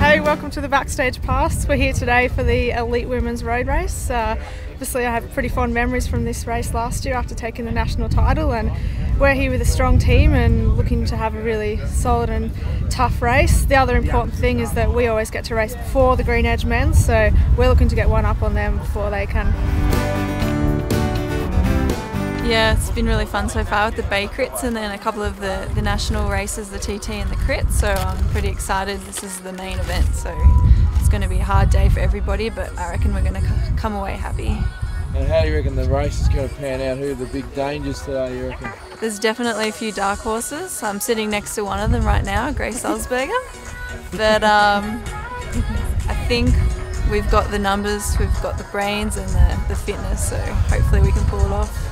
Hey, welcome to the Backstage Pass. We're here today for the Elite Women's Road Race. Uh, obviously, I have pretty fond memories from this race last year after taking the national title, and we're here with a strong team and looking to have a really solid and tough race. The other important thing is that we always get to race before the Green Edge men, so we're looking to get one up on them before they can. Yeah, it's been really fun so far with the Bay Crits and then a couple of the, the national races, the TT and the Crit. So I'm pretty excited. This is the main event, so it's going to be a hard day for everybody, but I reckon we're going to come away happy. And how do you reckon the race is going to pan out? Who are the big dangers today, you reckon? There's definitely a few dark horses. I'm sitting next to one of them right now, Grace Sulzberger. but um, I think we've got the numbers, we've got the brains and the, the fitness, so hopefully we can pull it off.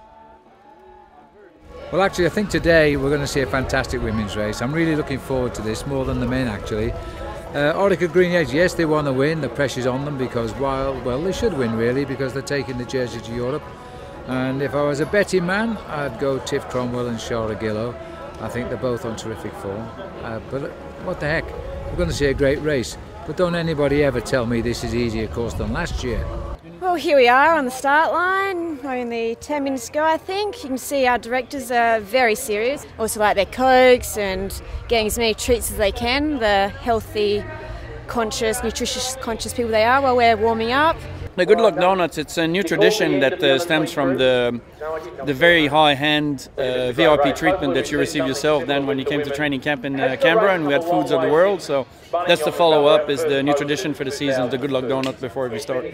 Well, actually, I think today we're going to see a fantastic women's race. I'm really looking forward to this more than the men, actually. Uh, Orica Green Edge, yes, they want to win. The pressure's on them because, while, well, they should win really because they're taking the jersey to Europe. And if I was a betting man, I'd go Tiff Cromwell and Shara Gillow. I think they're both on terrific form. Uh, but what the heck? We're going to see a great race. But don't anybody ever tell me this is easier course than last year. Well, here we are on the start line, only 10 minutes ago, I think. You can see our directors are very serious. Also, like their cokes and getting as many treats as they can, the healthy, conscious, nutritious, conscious people they are while we're warming up. The Good Luck Donuts, it's a new tradition that uh, stems from the the very high-hand uh, VIP treatment that you received yourself then when you came to training camp in uh, Canberra and we had Foods of the World. So that's the follow-up is the new tradition for the season, the Good Luck Donut before we start.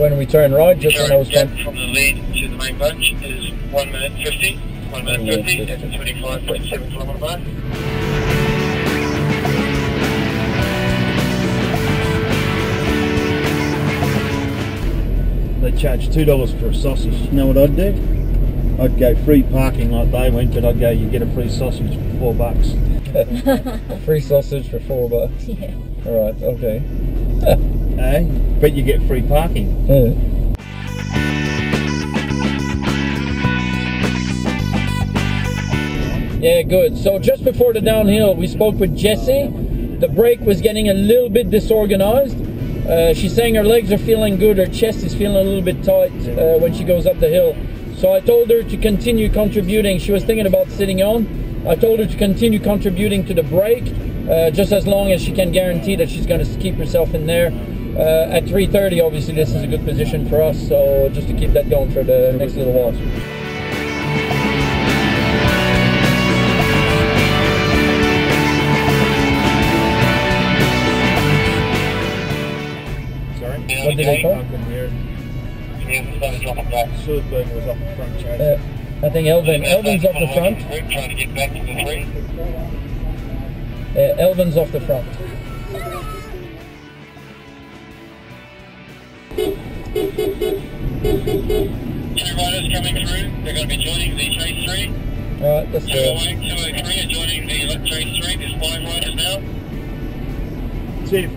When we turn right, just when I was from the lead to the main bunch is 1 minute 50. 1 minute 50 at the 25.7 kilometre mark. They charge two dollars for a sausage. You know what I'd do? I'd go free parking like they went, but I'd go you get a free sausage for four bucks. free sausage for four bucks. Yeah. All right. Okay. eh? But you get free parking. Yeah, good. So just before the downhill, we spoke with Jessie. The break was getting a little bit disorganized. Uh, she's saying her legs are feeling good, her chest is feeling a little bit tight uh, when she goes up the hill. So I told her to continue contributing. She was thinking about sitting on. I told her to continue contributing to the break, uh, just as long as she can guarantee that she's going to keep herself in there. Uh, at 3.30, obviously, this is a good position for us, so just to keep that going for the next little while. Sorry? What did they call? Sulzberger was up the front, Chase. I think Elvin. Elvin's off the front. Trying to get back to the three. Uh, Elvin's off the front. Two riders coming through. They're going to be joining the chase three. Alright, let's go. 208, 203 are joining the chase three. There's five riders now. Chief.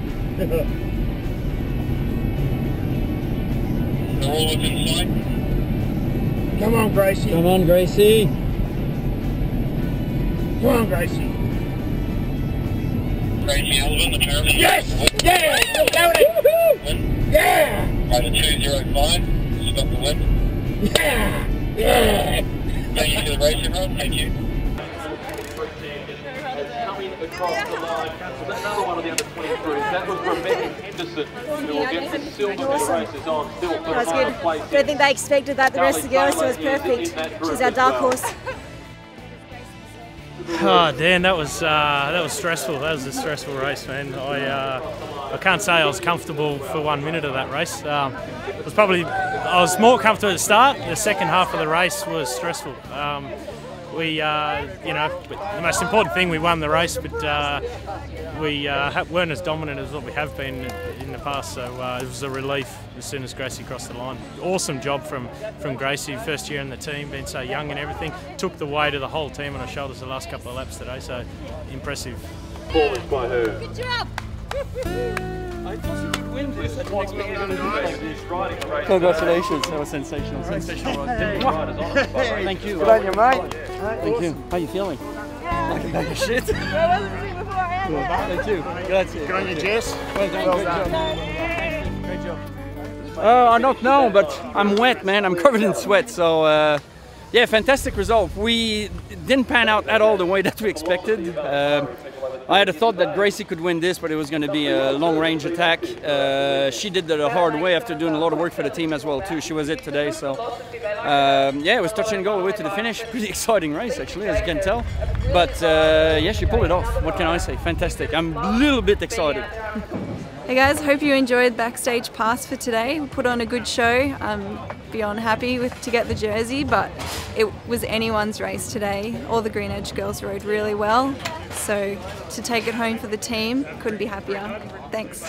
They're all within sight. Come on, Gracie. Come on, Gracie. Come on, Gracie. Gracie Elvin, apparently. Yes! Yeah! Got it! Yeah! Rider 205, wind. Yeah! Yeah! Thank you for the race, everyone. Thank you. across the line. Another one of the under 23s. That was Rebecca Henderson, the silver the on. Still That was good. place. Don't think they expected that the rest of the girls, so it was perfect. She's our dark horse. Oh, Dan, that was uh, that was stressful. That was a stressful race, man. I uh, I can't say I was comfortable for one minute of that race. Um, it was probably I was more comfortable at the start. The second half of the race was stressful. Um, we, uh, you know, the most important thing, we won the race, but uh, we uh, weren't as dominant as what we have been in the past. So uh, it was a relief as soon as Gracie crossed the line. Awesome job from from Gracie, first year in the team, being so young and everything. Took the weight of the whole team on her shoulders the last couple of laps today. So impressive. Performance by her. Good job. I thought you would win this. I didn't expect you to do it like this. Congratulations, that was sensational. Sensational. Thank you. Good on you, mate. Thank you. How are you feeling? Like a bag of shit. Thank you. Grazie. Good on you, Jess. Well done. Great job. Great job. Uh, I don't know, but I'm wet, man. I'm covered in sweat. So, uh, yeah, fantastic result. We didn't pan out at all the way that we expected. Um I had a thought that Gracie could win this, but it was going to be a long-range attack. Uh, she did it the hard way after doing a lot of work for the team as well too. She was it today, so um, yeah, it was touch and go all the way to the finish. Pretty exciting race actually, as you can tell. But uh, yeah, she pulled it off. What can I say? Fantastic. I'm a little bit excited. Hey guys, hope you enjoyed Backstage Pass for today. We put on a good show. I'm beyond happy with to get the jersey, but it was anyone's race today. All the Green Edge girls rode really well, so to take it home for the team, couldn't be happier. Thanks.